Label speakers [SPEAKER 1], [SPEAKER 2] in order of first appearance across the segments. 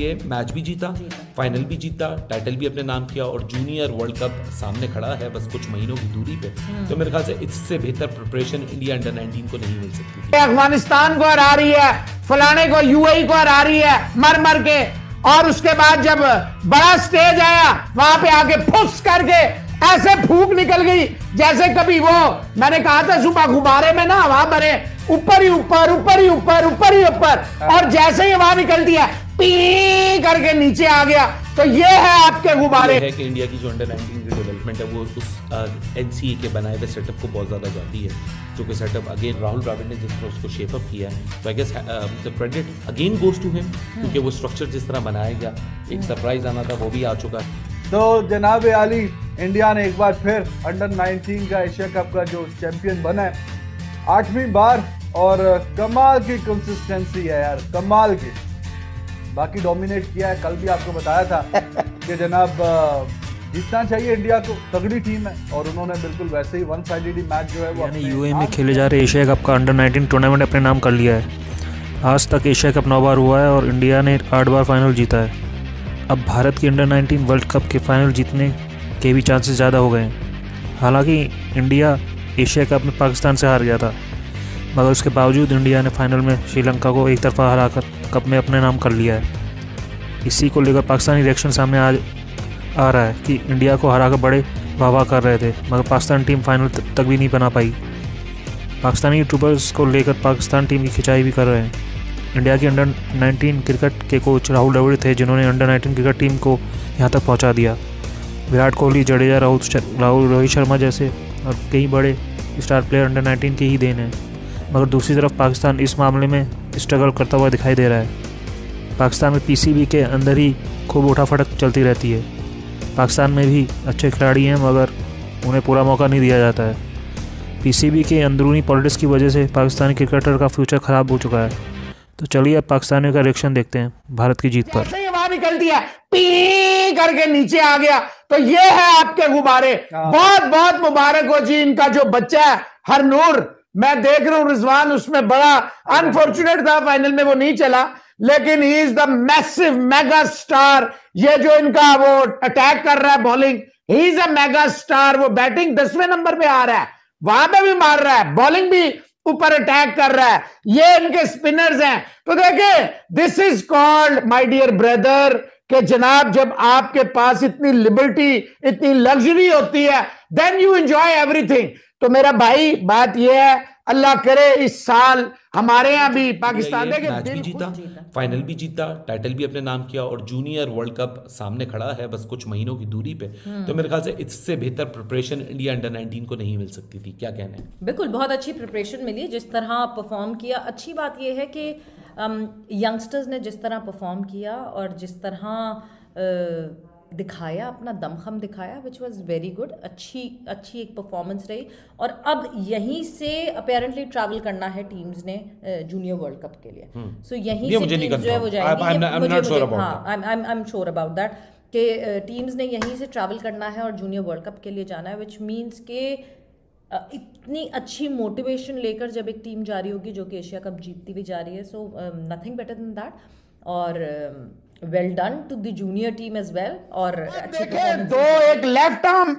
[SPEAKER 1] लिए मैच भी जीता फाइनल भी जीता टाइटल भी अपने नाम किया और जूनियर वर्ल्ड कप सामने खड़ा है बस कुछ महीनों की दूरी पे। तो मेरे ख्याल से इससे बेहतर प्रिपरेशन इंडिया अंडर 19 को नहीं मिल सकती
[SPEAKER 2] अफ़गानिस्तान को हरा रही है फलाने को यूएई को हरा रही है मर मर के। और उसके बाद जब बड़ा स्टेज आया वहाँ पे आके फुस करके ऐसे फूक निकल गई जैसे कभी वो मैंने कहा था सुबह गुब्बारे में ना हवा भरे ऊपर ही ऊपर ऊपर ही ऊपर ऊपर ही ऊपर। और जैसे ही हवा निकलती है पी करके नीचे आ गया। तो ये है आपके गुब्बारे।
[SPEAKER 1] है कि इंडिया की जो अंडर 19 की डेवलपमेंट है वो उस एनसीए के बनाए हुए सेटअप को बहुत ज़्यादा जाती है। जो कि सेटअप अगेन राहुल द्राविड ने जिस तरह उसको शेप अप किया है तो I guess the credit again goes to him क्योंकि वो स्ट्रक्चर जिस तरह बनाया गया एक सरप्राइज़ आना था वो भी आ चुका है।
[SPEAKER 3] तो जनाब आली इंडिया ने एक बार फिर अंडर 19 का एशिया कप का जो चैंपियन बना है आठवीं बार और कमाल की कंसिस्टेंसी है यार कमाल की। बाकी डोमिनेट किया है कल भी आपको बताया था कि जनाब जीतना चाहिए इंडिया को तगड़ी टीम है और उन्होंने बिल्कुल वैसे ही वन साइडेड मैच जो है वो
[SPEAKER 4] यूए में खेले जा रहे एशिया कप का अंडर 19 टूर्नामेंट अपने नाम कर लिया है। आज तक एशिया कप नौ बार हुआ है और इंडिया ने आठ बार फाइनल जीता है। अब भारत की अंडर 19 वर्ल्ड कप के फाइनल जीतने के भी चांसेस ज़्यादा हो गए हैं। हालाँकि इंडिया एशिया कप में पाकिस्तान से हार गया था। मगर उसके बावजूद इंडिया ने फाइनल में श्रीलंका को एक तरफा हरा कर कप में अपने नाम कर लिया है। इसी को लेकर पाकिस्तानी रिएक्शन सामने आ आ रहा है कि इंडिया को हरा कर बड़े वाह कर रहे थे, मगर पाकिस्तान टीम फाइनल तक भी नहीं बना पाई। पाकिस्तानी यूट्यूबर्स को लेकर पाकिस्तान टीम की खिंचाई भी कर रहे हैं। इंडिया के अंडर 19 क्रिकेट के कोच राहुल द्रविड़ थे, जिन्होंने अंडर 19 क्रिकेट टीम को यहाँ तक पहुँचा दिया। विराट कोहली, जडेजा, राहुल राहुल, रोहित शर्मा जैसे और कई बड़े स्टार प्लेयर अंडर 19 के ही देन हैं। मगर दूसरी तरफ़ पाकिस्तान इस मामले में स्ट्रगल करता हुआ दिखाई दे रहा है। पाकिस्तान में पीसीबी के अंदर ही खूब उठाफटक चलती रहती है। पाकिस्तान में भी अच्छे खिलाड़ी हैं मगर उन्हें पूरा मौका नहीं दिया जाता है। पीसीबी के अंदरूनी पॉलिटिक्स की वजह से पाकिस्तानी क्रिकेटर का फ्यूचर ख़राब हो चुका है। तो चलिए अब पाकिस्तानियों का रिएक्शन देखते हैं भारत की जीत पर।
[SPEAKER 2] निकल दिया पी करके नीचे आ गया। तो ये है आपके गुब्बारे। हाँ। बहुत बहुत मुबारक हो जी इनका जो बच्चा है हरनूर। मैं देख रहा हूँ रिजवान उसमें बड़ा अनफॉर्चुनेट था फाइनल में वो नहीं चला, लेकिन he is the massive mega star ये जो इनका वो अटैक कर रहा है bowling he is a mega star वो बैटिंग दसवें नंबर पे आ रहा है, वहाँ पे भी मार रहा है बॉलिंग भी ऊपर अटैक कर रहा है। ये इनके स्पिनर्स हैं। तो देखिए this is called my dear brother कि जनाब जब आपके पास इतनी लिबर्टी इतनी लग्जरी होती है देन यू एंजॉय एवरीथिंग तो मेरा भाई बात यह है अल्लाह करे इस साल हमारे यहाँ भी पाकिस्तान
[SPEAKER 1] मैच भी जीता फाइनल भी जीता टाइटल भी अपने नाम किया और जूनियर वर्ल्ड कप सामने खड़ा है बस कुछ महीनों की दूरी पे। हम्म। तो मेरे ख्याल से इससे बेहतर प्रिपरेशन इंडिया अंडर 19 को नहीं मिल सकती थी। क्या कहना है?
[SPEAKER 5] बिल्कुल बहुत अच्छी प्रिपरेशन मिली जिस तरह परफॉर्म किया। अच्छी बात यह है कि यंगस्टर्स ने जिस तरह परफॉर्म किया और जिस तरह दिखाया अपना दमखम दिखाया विच वॉज़ वेरी गुड अच्छी अच्छी एक परफॉर्मेंस रही। और अब यहीं से अपेरेंटली ट्रैवल करना है टीम्स ने जूनियर वर्ल्ड कप के लिए। सो हम्म। so, यहीं से टीम्स जो है वो जाएँगी। I am sure about that कि टीम्स ने यहीं से ट्रैवल करना है और जूनियर वर्ल्ड कप के लिए जाना है विच मीन्स के इतनी अच्छी मोटिवेशन लेकर जब एक टीम जा रही होगी जो कि एशिया कप जीतती हुई जा रही है so nothing better than that और well done to the junior team as well और
[SPEAKER 2] देखे दो एक लेफ़्ट आर्म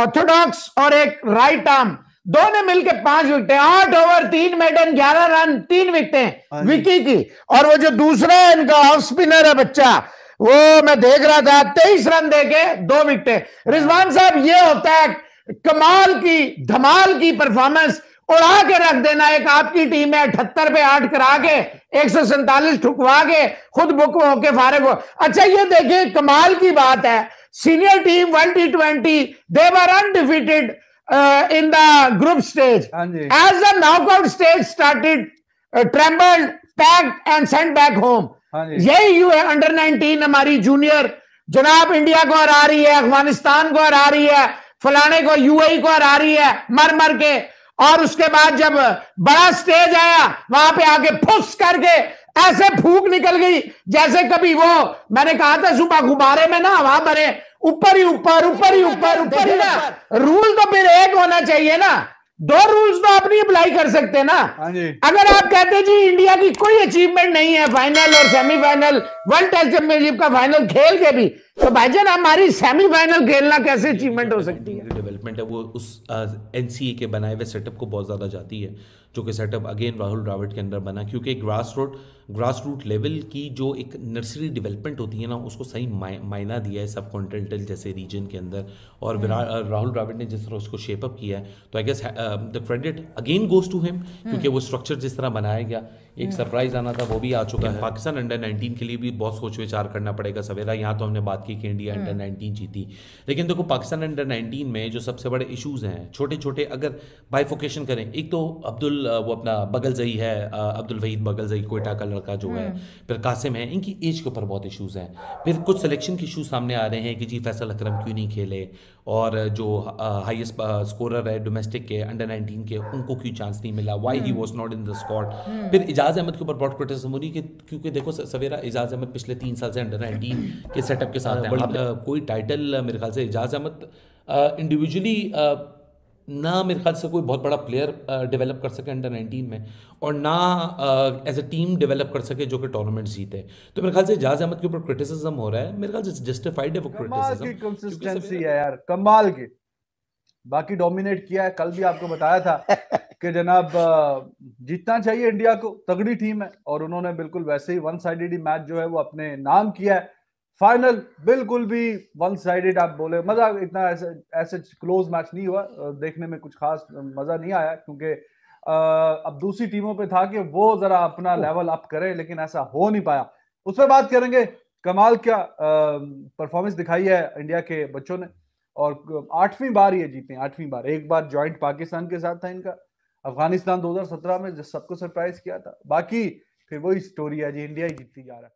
[SPEAKER 2] ऑर्थोडॉक्स और एक राइट आर्म दो ने मिलकर पाँच विकेटें आठ ओवर तीन मेडन ग्यारह रन तीन विकेटें हाँ विकी की. और वो जो दूसरा है इनका ऑफ़ स्पिनर है बच्चा वो मैं देख रहा था तेईस रन देके दो विकेटें. रिजवान साहब ये होता है कमाल की धमाल की परफॉर्मेंस उड़ा के रख देना एक आपकी टीम है अठहत्तर पे आठ करा के एक सौ सैंतालीस ठुकवा के खुद बुक होके फारग हो। अच्छा ये देखिए कमाल की बात है। Senior team one T twenty they were undefeated in the group stage as the knockout stage started trembled packed and send back home यही यू है अंडर नाइनटीन हमारी जूनियर जनाब इंडिया को हरा रही है अफ़गानिस्तान को हरा रही है। फलाने को यूएई को हरा रही है मर मर के। और उसके बाद जब बड़ा स्टेज आया वहाँ पे आके फुस करके ऐसे फूक निकल गई जैसे कभी वो मैंने कहा था सुबह गुब्बारे में ना हवा भरे ऊपर ही ऊपर ऊपर ही ऊपर ऊपर ही ना। रूल तो फिर एक होना चाहिए ना। दो रूल्स तो आप नहीं अप्लाई कर सकते ना।
[SPEAKER 3] हाँ
[SPEAKER 2] अगर आप कहते जी इंडिया की कोई अचीवमेंट नहीं है फाइनल और सेमीफाइनल वर्ल्ड टेस्ट चैंपियनशिप का फाइनल खेल के भी तो भाईजान हमारी सेमीफाइनल खेलना कैसे अचीवमेंट हो सकती है?
[SPEAKER 1] डेवलपमेंट है वो उस एनसीए के बनाए हुए सेटअप को बहुत ज़्यादा जाती है। जो कि सेटअप अगेन राहुल द्राविड के अंदर बना क्योंकि grass root grass root level की जो एक नर्सरी डेवलपमेंट होती है ना उसको सही मायना दिया है सब कॉन्टिनेंटल जैसे रीजन के अंदर। और राहुल द्राविड ने जिस तरह उसको शेपअप किया है तो I guess the credit again goes to him क्योंकि वो स्ट्रक्चर जिस तरह बनाया गया एक सरप्राइज़ आना था वो भी आ चुका है। पाकिस्तान अंडर 19 के लिए भी बहुत सोच विचार करना पड़ेगा सवेरा यहाँ तो हमने बात की कि इंडिया अंडर 19 जीती। लेकिन देखो पाकिस्तान अंडर 19 में जो सबसे बड़े इश्यूज़ हैं छोटे छोटे अगर बाइफोकेशन करें एक तो अब्दुल वो अपना बगलजई है अब्दुल वहीद बगलजई कोयटा का लड़का जो है फिर कासिम है इनकी एज के ऊपर बहुत इशूज़ हैं। फिर कुछ सिलेक्शन के इशूज़ सामने आ रहे हैं कि जी फैसल अक्रम क्यों नहीं खेले? और जो हाईएस्ट स्कोरर है डोमेस्टिक के अंडर 19 के उनको क्यों चांस नहीं मिला? Why he was not in the squad फिर इजाज अहमद के ऊपर बहुत क्रिटिसिज्म हो रही कि क्योंकि देखो सवेरा इजाज अहमद पिछले तीन साल से अंडर नाइनटीन के सेटअप के साथ कोई टाइटल मेरे ख्याल से इजाज अहमद इंडिविजुअली ना मेरे ख्याल से कोई बहुत बड़ा प्लेयर डेवलप कर सके अंडर 19 में और ना एज ए टीम डेवलप कर सके जो कि टूर्नामेंट जीते। तो मेरे ख्याल से जाज अहमद के ऊपर क्रिटिसिज्म हो रहा है। मेरे ख्याल से जस्टिफाइड है वो क्रिटिसिज्म
[SPEAKER 3] कंसिस्टेंसी है यार कमाल की। बाकी डोमिनेट किया है कल भी आपको बताया था कि जनाब जीतना चाहिए इंडिया को तगड़ी टीम है। और उन्होंने बिल्कुल वैसे ही वन साइडेड मैच जो है वो अपने नाम किया है। फाइनल बिल्कुल भी वन साइडेड आप बोले मज़ा इतना ऐसे ऐसे क्लोज मैच नहीं हुआ देखने में कुछ खास मज़ा नहीं आया क्योंकि अब दूसरी टीमों पे था कि वो जरा अपना लेवल अप करे लेकिन ऐसा हो नहीं पाया। उस पर बात करेंगे कमाल क्या परफॉर्मेंस दिखाई है इंडिया के बच्चों ने और आठवीं बार ये जीते आठवीं बार एक बार ज्वाइंट पाकिस्तान के साथ था इनका अफ़गानिस्तान 2017 में सबको सरप्राइज़ किया था बाकी फिर वही स्टोरी है जी इंडिया ही जीतती जा रहा है।